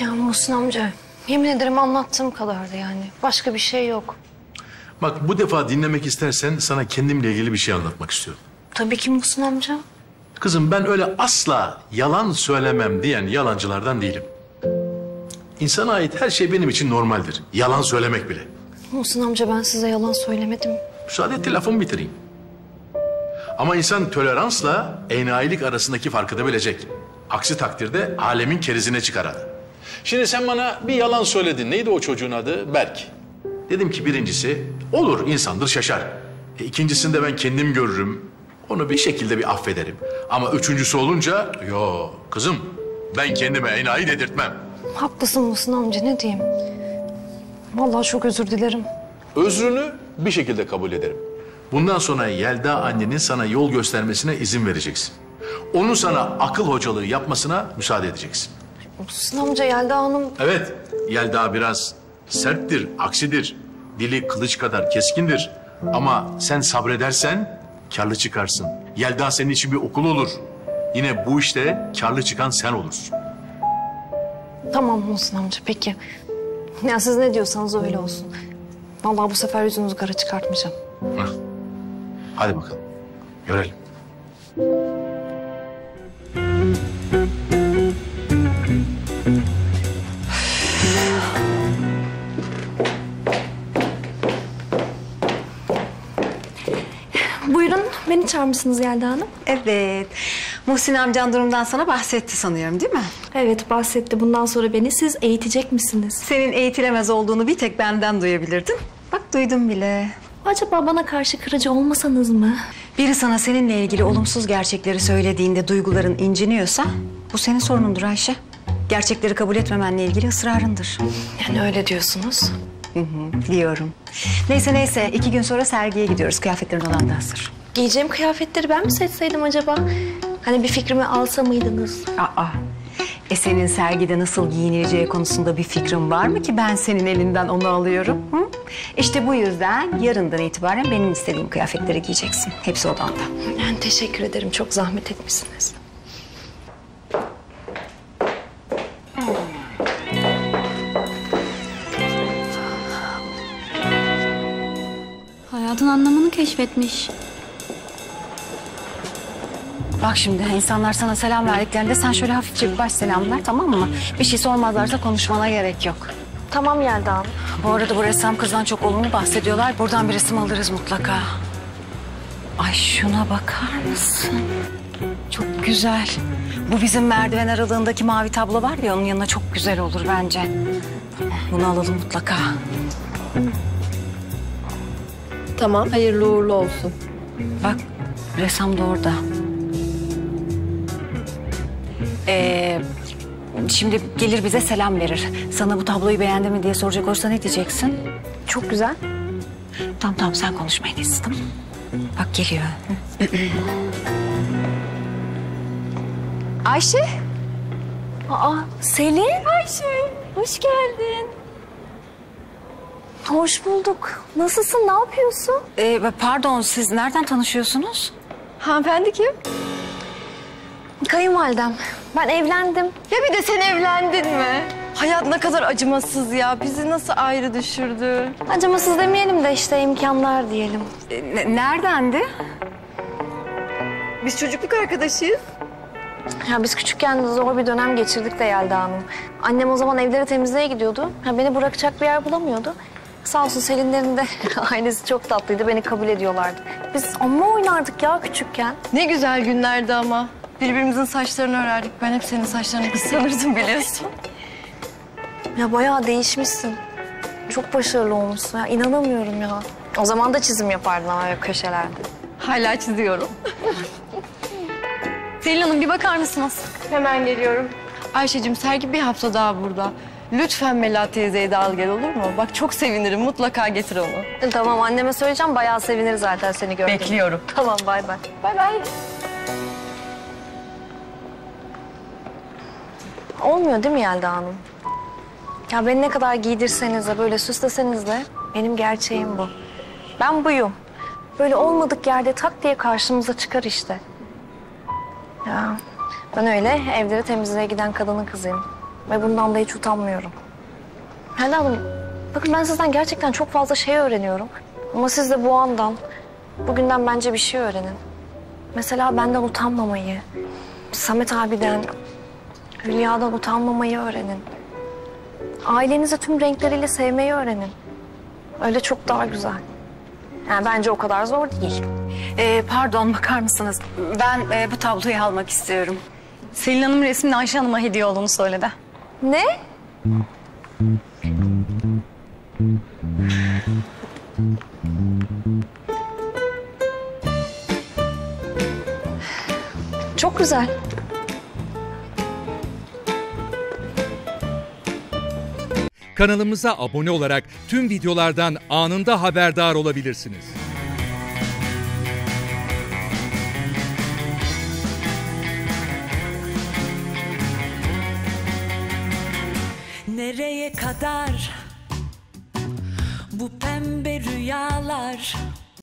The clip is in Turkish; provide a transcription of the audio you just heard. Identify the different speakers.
Speaker 1: Ya Muhsin amca yemin ederim anlattığım kadardı yani. Başka bir şey yok.
Speaker 2: Bak bu defa dinlemek istersen sana kendimle ilgili bir şey anlatmak istiyorum.
Speaker 1: Tabii ki Muhsin amca.
Speaker 2: Kızım ben öyle asla yalan söylemem diyen yalancılardan değilim. İnsana ait her şey benim için normaldir. Yalan söylemek bile.
Speaker 1: Muhsin amca ben size yalan söylemedim.
Speaker 2: Müsaade et de lafımı bitireyim. Ama insan toleransla enayilik arasındaki farkı da bilecek. Aksi takdirde alemin kerizine çıkar adam. Şimdi sen bana bir yalan söyledin. Neydi o çocuğun adı? Berk. Dedim ki birincisi olur insandır şaşar. E, ikincisinde ben kendim görürüm. Onu bir şekilde bir affederim. Ama üçüncüsü olunca yo kızım ben kendime enayi dedirtmem.
Speaker 1: Haklısın Muhsin amca ne diyeyim. Vallahi çok özür dilerim.
Speaker 2: Özrünü bir şekilde kabul ederim. Bundan sonra Yelda annenin sana yol göstermesine izin vereceksin. Onun sana akıl hocalığı yapmasına müsaade edeceksin.
Speaker 1: Muhsin amca Yelda Hanım
Speaker 2: Evet, Yelda biraz serttir, aksidir. Dili kılıç kadar keskindir. Ama sen sabredersen karlı çıkarsın. Yelda senin için bir okul olur. Yine bu işte karlı çıkan sen olursun.
Speaker 1: Tamam Muhsin amca peki. Ya siz ne diyorsanız öyle olsun. Vallahi bu sefer yüzünüzü kara çıkartmayacağım.
Speaker 2: Hah. Hadi bakalım, görelim.
Speaker 1: Beni çağırmışsınız Yelda Hanım.
Speaker 3: Evet. Muhsin amcan durumdan sana bahsetti sanıyorum değil mi?
Speaker 1: Evet bahsetti. Bundan sonra beni siz eğitecek misiniz?
Speaker 3: Senin eğitilemez olduğunu bir tek benden duyabilirdin. Bak duydum bile.
Speaker 1: Acaba bana karşı kırıcı olmasanız mı?
Speaker 3: Biri sana seninle ilgili olumsuz gerçekleri söylediğinde duyguların inciniyorsa bu senin sorunundur Ayşe. Gerçekleri kabul etmemenle ilgili ısrarındır.
Speaker 1: Yani öyle diyorsunuz.
Speaker 3: Hı hı, diyorum. Neyse neyse iki gün sonra sergiye gidiyoruz. Kıyafetlerin olan da hazır.
Speaker 1: Giyeceğim kıyafetleri ben mi seçseydim acaba? Hani bir fikrimi alsa mıydınız?
Speaker 3: Aa, e senin sergide nasıl giyinileceği konusunda bir fikrin var mı ki ben senin elinden onu alıyorum? Hı? İşte bu yüzden yarından itibaren benim istediğim kıyafetleri giyeceksin. Hepsi odanda.
Speaker 1: Yani teşekkür ederim. Çok zahmet etmişsiniz.
Speaker 4: Hayatın anlamını keşfetmiş.
Speaker 3: Bak şimdi insanlar sana selam verdiklerinde sen şöyle hafifçe bir baş selam ver tamam mı? Bir şey sormazlarsa konuşmana gerek yok.
Speaker 1: Tamam Yelda Hanım.
Speaker 3: Bu arada bu ressam kızdan çok olumlu bahsediyorlar. Buradan bir resim alırız mutlaka. Ay şuna bakar mısın? Çok güzel. Bu bizim merdiven aralığındaki mavi tablo var ya onun yanına çok güzel olur bence. Bunu alalım mutlaka.
Speaker 5: Tamam, hayırlı uğurlu olsun.
Speaker 3: Bak ressam da orada. Ee, şimdi gelir bize selam verir. Sana bu tabloyu beğendi mi diye soracak olursa ne diyeceksin?
Speaker 1: Çok güzel.
Speaker 3: Tamam tamam sen konuşma en iyisi tamam? Bak geliyor. Ayşe.
Speaker 1: Aa Selin. Ayşe. Hoş geldin. Hoş bulduk. Nasılsın? Ne yapıyorsun?
Speaker 3: Ee, pardon siz nereden tanışıyorsunuz?
Speaker 5: Hanımefendi kim?
Speaker 1: Kayınvalidem. Ben evlendim.
Speaker 5: Ya bir de sen evlendin mi? Hayat ne kadar acımasız ya. Bizi nasıl ayrı düşürdü?
Speaker 1: Acımasız demeyelim de işte imkanlar diyelim.
Speaker 3: Ne- neredendi?
Speaker 5: Biz çocukluk arkadaşıyız.
Speaker 1: Ya biz küçükken zor bir dönem geçirdik de Yelda Hanım. Annem o zaman evleri temizliğe gidiyordu. Ha, beni bırakacak bir yer bulamıyordu. Sağ olsun Selinlerin de ailesi çok tatlıydı. Beni kabul ediyorlardı. Biz amma oynardık ya küçükken.
Speaker 5: Ne güzel günlerdi ama. Birbirimizin saçlarını örerdik. Ben hep senin saçlarını kıskanırdım biliyorsun.
Speaker 1: Ya bayağı değişmişsin. Çok başarılı olmuşsun ya. İnanamıyorum ya. O zaman da çizim yapardın ama öyle köşelerde.
Speaker 5: Hala çiziyorum.
Speaker 4: Selin Hanım bir bakar mısınız?
Speaker 5: Hemen geliyorum. Ayşe'cim sergi bir hafta daha burada. Lütfen Mela teyzeyi de al gel olur mu? Bak çok sevinirim. Mutlaka getir onu.
Speaker 1: E, Tamam anneme söyleyeceğim. Bayağı sevinir zaten seni gördüğünde.
Speaker 5: Bekliyorum.
Speaker 1: Tamam bay bay.
Speaker 5: Bay bay.
Speaker 1: Olmuyor değil mi Yelda Hanım? Ya beni ne kadar giydirseniz de böyle süsleseniz de benim gerçeğim bu. Ben buyum. Böyle olmadık yerde tak diye karşımıza çıkar işte. Ya ben öyle evleri temizliğe giden kadının kızıyım. Ve bundan da hiç utanmıyorum. Melda Hanım, bakın ben sizden gerçekten çok fazla şey öğreniyorum. Ama siz de bu andan, bugünden bence bir şey öğrenin. Mesela benden utanmamayı, Samet abiden, Hülya'dan utanmamayı öğrenin. Ailenizi tüm renkleriyle sevmeyi öğrenin. Öyle çok daha güzel. Yani bence o kadar zor değil.
Speaker 3: Ee, pardon bakar mısınız? Ben e, bu tabloyu almak istiyorum. Selin Hanım resmin Ayşe Hanım'a hediye olduğunu söyledi.
Speaker 1: Ne? Çok güzel.
Speaker 6: Kanalımıza abone olarak tüm videolardan anında haberdar olabilirsiniz.
Speaker 7: Nereye kadar bu pembe rüyalar